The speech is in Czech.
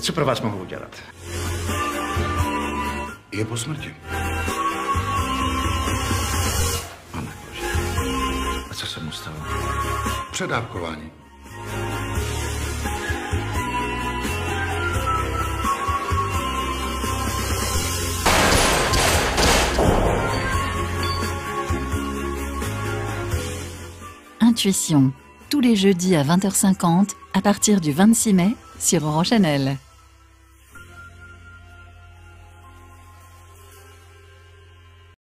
Co pro vás mohu udělat? Je po smrti. Pane Bože. A co se mu stalo? Předávkování. Intuition, tous les jeudis à 20h50 à partir du 26 mai sur Orange Channel.